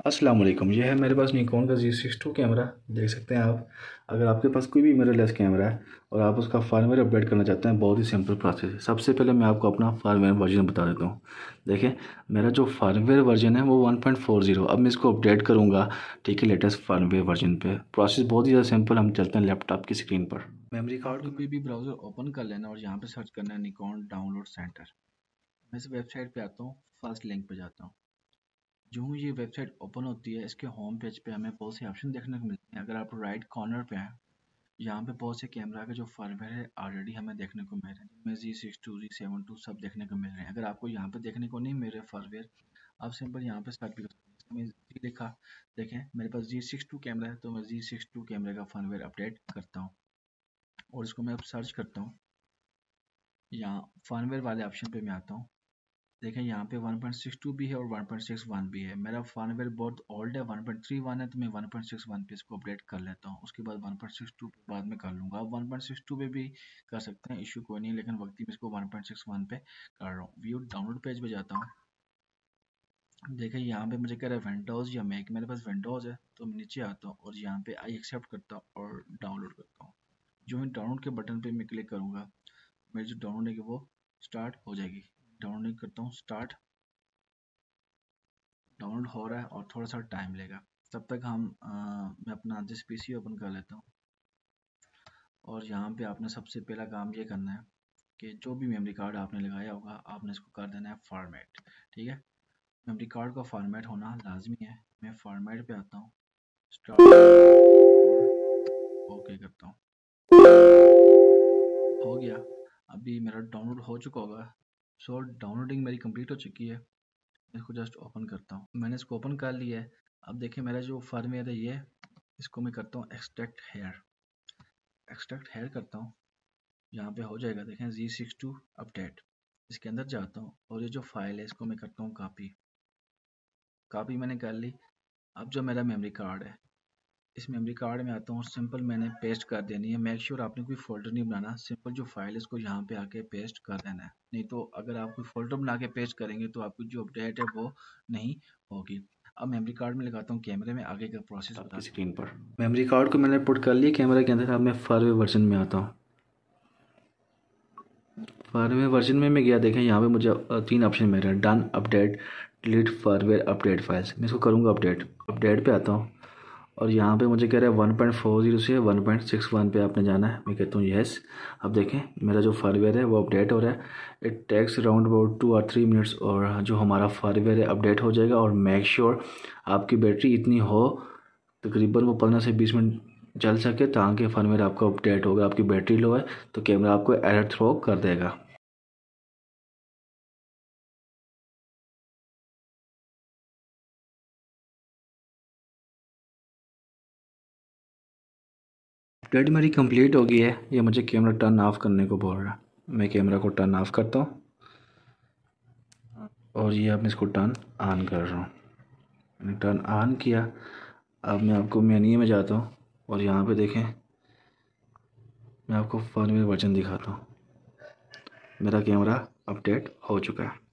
अस्सलाम वालेकुम ये है मेरे पास निकॉन का जी सिक्स टू कैमरा देख सकते हैं आप। अगर आपके पास कोई भी मिररलेस कैमरा है और आप उसका फार्मवेयर अपडेट करना चाहते हैं, बहुत ही सिंपल प्रोसेस है। सबसे पहले मैं आपको अपना फार्मवेयर वर्जन बता देता हूँ। देखें, मेरा जो फार्मवेयर वर्जन है वो वन पॉइंट फोर ज़ीरो अब मैं इसको अपडेट करूँगा, ठीक है लेटेस्ट फार्मवेयर वर्जन पर प्रोसेस बहुत ही ज़्यादा सिंपल हम चलते हैं लैपटॉप की स्क्रीन पर। मेमरी कार्ड कोई भी ब्राउज़र ओपन कर लेना और यहाँ पर सर्च करना है निकॉन डाउनलोड सेंटर मैं इस वेबसाइट पर आता हूँ फ़र्स्ट लिंक पर जाता हूँ। जो ये वेबसाइट ओपन होती है, इसके होम पेज पे हमें बहुत से ऑप्शन देखने को मिलते हैं। अगर आप राइट कॉर्नर पे हैं, यहाँ पे बहुत से कैमरा के जो फॉर्मवेयर है ऑलरेडी हमें देखने को मिल रहे हैं। जिसमें G six two G seven two सब देखने को मिल रहे हैं। अगर आपको यहाँ पे देखने को नहीं मिल रहे फॉर्मवेयर आप सिंपल यहाँ पे सर्च भी कर लिखा, देखें, मेरे पास जी सिक्स टू कैमरा है तो मैं जी सिक्स टू कैमरे का फॉर्मवेयर अपडेट करता हूँ। और इसको मैं अब सर्च करता हूँ। यहाँ फॉर्मवेयर वाले ऑप्शन पर मैं आता हूँ। देखें, यहाँ पे 1.62 भी है और 1.61 भी है। मेरा फानवेयर बहुत ओल्ड है 1.31 है तो मैं 1.61 पे इसको अपडेट कर लेता हूँ। उसके बाद 1.62 पे बाद में कर लूँगा। आप 1.62 पे भी कर सकते हैं इशू कोई नहीं, लेकिन वक्त में इसको 1.61 पे कर रहा हूँ। व्यू डाउनलोड पेज पे जाता हूँ। देखें, यहाँ पे मुझे कह रहा है विंडोज़ या मैक मेरे पास विंडोज़ है तो मैं नीचे आता हूँ और यहाँ पे आई एक्सेप्ट करता हूँ और डाउनलोड करता हूँ। जो मैं डाउनलोड के बटन पे मैं क्लिक करूँगा, मेरी जो डाउनलोड है वो स्टार्ट हो जाएगी। डाउनलोड करता हूँ स्टार्ट डाउनलोड हो रहा है और थोड़ा सा टाइम लेगा। तब तक हम आ, मैं अपना जिस पीसी ओपन कर लेता हूँ। और यहाँ पे आपने सबसे पहला काम ये करना है कि जो भी मेमोरी कार्ड आपने लगाया होगा आपने इसको कर देना है फॉर्मेट ठीक है? मेमोरी कार्ड का फॉर्मेट होना लाजमी है। मैं फॉर्मेट पे आता हूँ स्टार्ट ओके करता हूँ। हो गया। अभी मेरा डाउनलोड हो चुका होगा। सो डाउनलोडिंग मेरी कंप्लीट हो चुकी है। इसको जस्ट ओपन करता हूँ। मैंने इसको ओपन कर लिया है। अब देखिए, मेरा जो फार्मवेयर है ये, इसको मैं करता हूँ एक्सट्रैक्ट हेयर एक्सट्रैक्ट हेयर करता हूँ। यहाँ पे हो जाएगा, देखें जी सिक्स टू अपडेट इसके अंदर जाता हूँ और ये जो फ़ाइल है, इसको मैं करता हूँ कापी कापी मैंने कर ली। अब जो मेरा मेमोरी कार्ड है इस मेमोरी कार्ड में आता हूँ सिंपल मैंने पेस्ट कर देनी है। मेक श्योर आपने कोई फोल्डर नहीं बनाना। सिंपल जो फ़ाइल है इसको यहाँ पे आके पेस्ट कर देना है। नहीं तो अगर आप कोई फोल्डर बना के पेस्ट करेंगे तो आपकी जो अपडेट है वो नहीं होगी। अब मेमोरी कार्ड में लगाता हूँ कैमरे में आगे का प्रोसेस होता है। स्क्रीन पर। मेमोरी कार्ड को मैंने पुट कर लिया। कैमरा के अंदर अब मैं फारवे वर्जन में आता हूँ। फारवे वर्जन में मैं गया देखें यहाँ पे मुझे तीन ऑप्शन मिल रहे हैं। Done update delete firmware update files मैं इसको करूँगा अपडेट अपडेट पे आता हूँ। और यहाँ पे मुझे कह रहा है वन पॉइंट फोर ज़ीरो से वन पॉइंट सिक्स वन पर आपने जाना है। मैं कहता हूँ येस अब देखें, मेरा जो फारवेयर है, वो अपडेट हो रहा है। It takes around about two और थ्री मिनट्स और जो हमारा फारवेयर है अपडेट हो जाएगा और मेक श्योर sure आपकी बैटरी इतनी हो, तकरीबन वो पंद्रह से बीस मिनट चल सके, ताकि फारवेयर आपका अपडेट होगा, आपकी बैटरी लो है तो कैमरा आपको एरर थ्रो कर देगा। अपडेट मेरी कंप्लीट हो गई है। ये मुझे कैमरा टर्न ऑफ़ करने को बोल रहा है। मैं कैमरा को टर्न ऑफ़ करता हूँ। और ये अब मैं इसको टर्न ऑन कर रहा हूँ। मैंने टर्न ऑन किया। अब मैं आपको मेन्यू में जाता हूँ। और यहाँ पे देखें। मैं आपको फर्मवेयर वर्जन दिखाता हूँ। मेरा कैमरा अपडेट हो चुका है।